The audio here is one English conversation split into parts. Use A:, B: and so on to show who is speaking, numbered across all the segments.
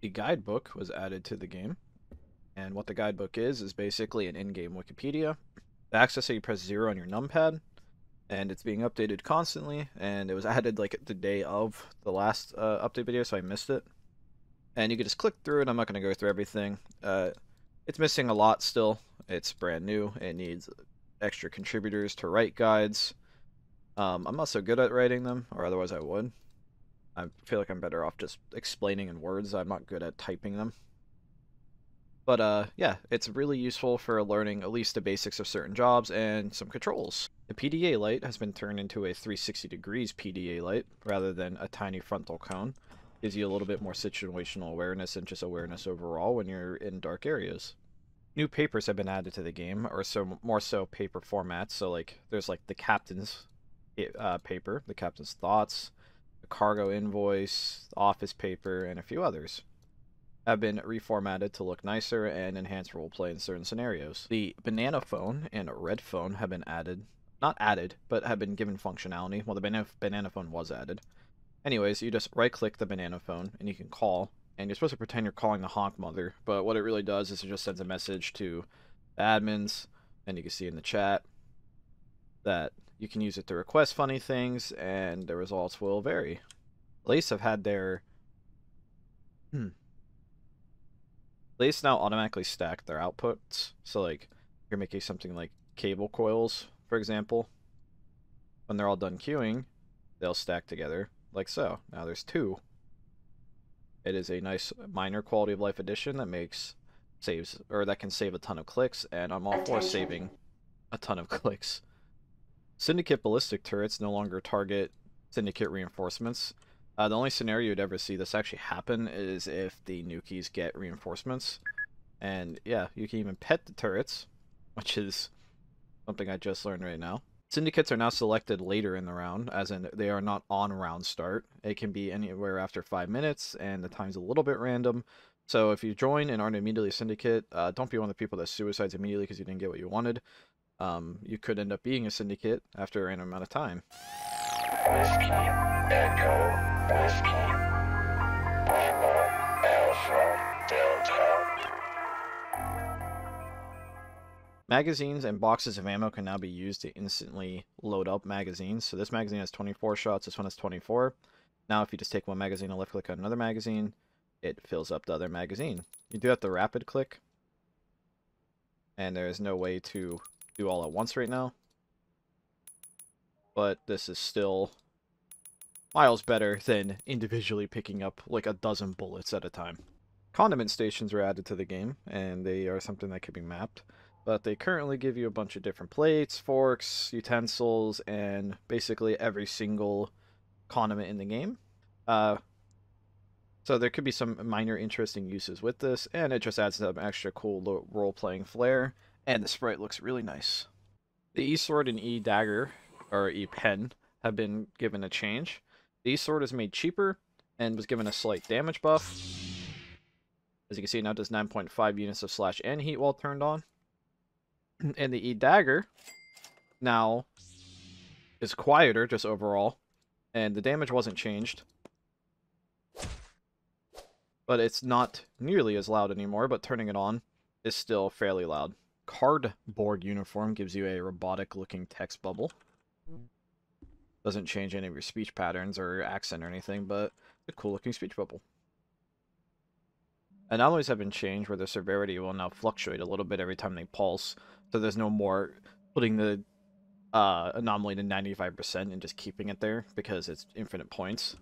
A: The guidebook was added to the game. And what the guidebook is, is basically an in-game Wikipedia. The access that you press zero on your numpad, and it's being updated constantly, and it was added like the day of the last uh, update video, so I missed it. And you can just click through it, I'm not going to go through everything. Uh, it's missing a lot still, it's brand new, it needs extra contributors to write guides. Um, I'm not so good at writing them, or otherwise I would. I feel like I'm better off just explaining in words, I'm not good at typing them. But uh, yeah, it's really useful for learning at least the basics of certain jobs and some controls. The PDA light has been turned into a 360 degrees PDA light rather than a tiny frontal cone. Gives you a little bit more situational awareness and just awareness overall when you're in dark areas. New papers have been added to the game, or so more so paper formats. So like there's like the captain's uh, paper, the captain's thoughts, cargo invoice, office paper, and a few others have been reformatted to look nicer and enhance roleplay in certain scenarios. The banana phone and a red phone have been added, not added, but have been given functionality. Well, the banana, banana phone was added. Anyways, you just right click the banana phone and you can call, and you're supposed to pretend you're calling the honk mother, but what it really does is it just sends a message to the admins, and you can see in the chat that you can use it to request funny things, and the results will vary. Lathes have had their hmm, Lathes now automatically stack their outputs. So like you're making something like cable coils, for example. When they're all done queuing, they'll stack together like so. Now there's two. It is a nice minor quality of life addition that makes saves or that can save a ton of clicks, and I'm all Attention. for saving a ton of clicks. Syndicate ballistic turrets no longer target syndicate reinforcements. Uh, the only scenario you'd ever see this actually happen is if the nukies get reinforcements. And yeah, you can even pet the turrets, which is something I just learned right now. Syndicates are now selected later in the round, as in they are not on round start. It can be anywhere after 5 minutes, and the time's a little bit random. So if you join and aren't immediately a syndicate, uh, don't be one of the people that suicides immediately because you didn't get what you wanted. Um, you could end up being a syndicate after a random amount of time. Whiskey, Echo, Whiskey, Alpha, Delta. Magazines and boxes of ammo can now be used to instantly load up magazines. So this magazine has 24 shots, this one has 24. Now if you just take one magazine and left click on another magazine, it fills up the other magazine. You do have to rapid click, and there is no way to do all at once right now. But this is still miles better than individually picking up like a dozen bullets at a time. Condiment stations were added to the game, and they are something that can be mapped. But they currently give you a bunch of different plates, forks, utensils, and basically every single condiment in the game. Uh, so there could be some minor interesting uses with this, and it just adds some extra cool role-playing flair, and the sprite looks really nice. The E-Sword and E-Dagger, or E-Pen, have been given a change. The E sword is made cheaper and was given a slight damage buff. As you can see, it now does 9.5 units of slash and heat while turned on. And the E-Dagger now is quieter just overall. And the damage wasn't changed. But it's not nearly as loud anymore, but turning it on is still fairly loud. Cardborg uniform gives you a robotic looking text bubble. Doesn't change any of your speech patterns or accent or anything, but a cool looking speech bubble. Anomalies have been changed where the severity will now fluctuate a little bit every time they pulse, so there's no more putting the uh, anomaly to 95% and just keeping it there because it's infinite points.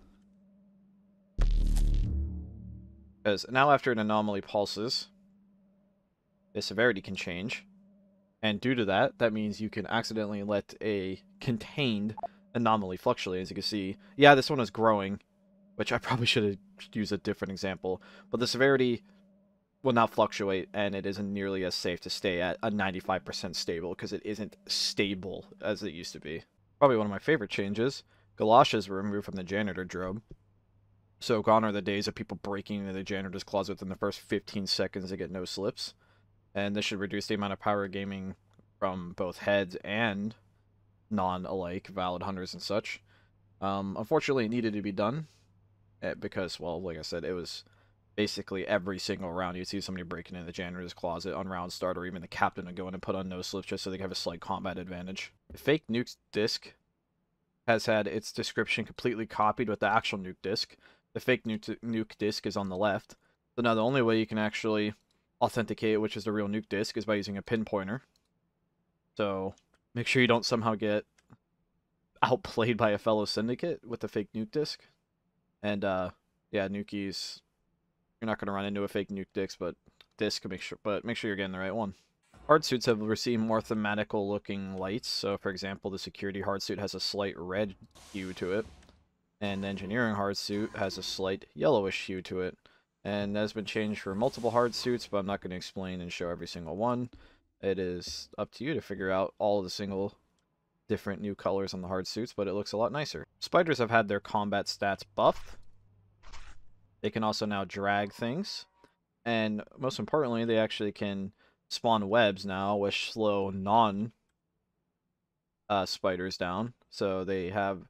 A: Because now after an anomaly pulses, the severity can change. And due to that, that means you can accidentally let a contained anomaly fluctuate. As you can see, yeah, this one is growing, which I probably should have used a different example. But the severity will not fluctuate, and it isn't nearly as safe to stay at a 95% stable because it isn't stable as it used to be. Probably one of my favorite changes. Galoshes were removed from the janitor drobe. So gone are the days of people breaking into the janitor's closet within the first 15 seconds to get no slips. And this should reduce the amount of power gaming from both heads and non-alike valid hunters and such. Um, unfortunately, it needed to be done eh, because, well, like I said, it was basically every single round you'd see somebody breaking into the janitor's closet on round start, or even the captain would go in and put on no slips just so they have a slight combat advantage. The fake nuke disc has had its description completely copied with the actual nuke disc. The fake nuke, nuke disc is on the left. So now the only way you can actually authenticate which is the real nuke disc is by using a pinpointer. So make sure you don't somehow get outplayed by a fellow syndicate with a fake nuke disc. And uh yeah, nukies you're not going to run into a fake nuke disc, but disc make sure, but make sure you're getting the right one. Hard suits have received more thematical looking lights. So, for example, the security hard suit has a slight red hue to it, and the engineering hard suit has a slight yellowish hue to it. And that has been changed for multiple hard suits, but I'm not going to explain and show every single one. It is up to you to figure out all the single different new colors on the hard suits, but it looks a lot nicer. Spiders have had their combat stats buffed, they can also now drag things. And most importantly, they actually can spawn webs now, which slow non uh, spiders down. So they have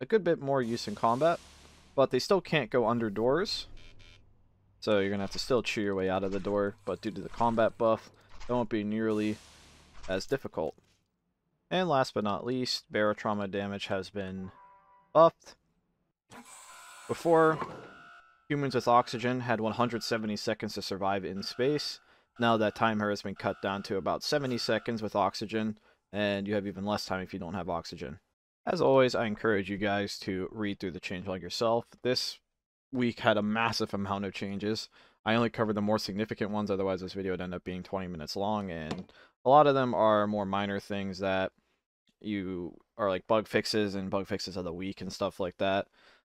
A: a good bit more use in combat, but they still can't go under doors. So you're going to have to still chew your way out of the door, but due to the combat buff, it won't be nearly as difficult. And last but not least, barotrauma damage has been buffed. Before, Humans with oxygen had 170 seconds to survive in space. Now that timer has been cut down to about 70 seconds with oxygen, and you have even less time if you don't have oxygen. As always, I encourage you guys to read through the changelog yourself. This week had a massive amount of changes. I only covered the more significant ones, otherwise this video would end up being 20 minutes long, and a lot of them are more minor things that you are like bug fixes and bug fixes of the week and stuff like that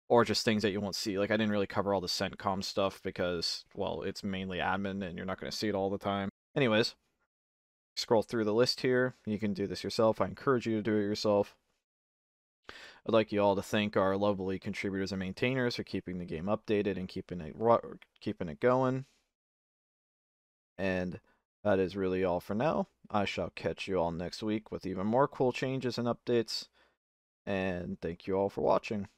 A: or just things that you won't see. Like I didn't really cover all the CENTCOM stuff because, well, it's mainly admin and you're not going to see it all the time. Anyways, scroll through the list here. You can do this yourself. I encourage you to do it yourself. I'd like you all to thank our lovely contributors and maintainers for keeping the game updated and keeping it keeping it going. And that is really all for now. I shall catch you all next week with even more cool changes and updates. And thank you all for watching.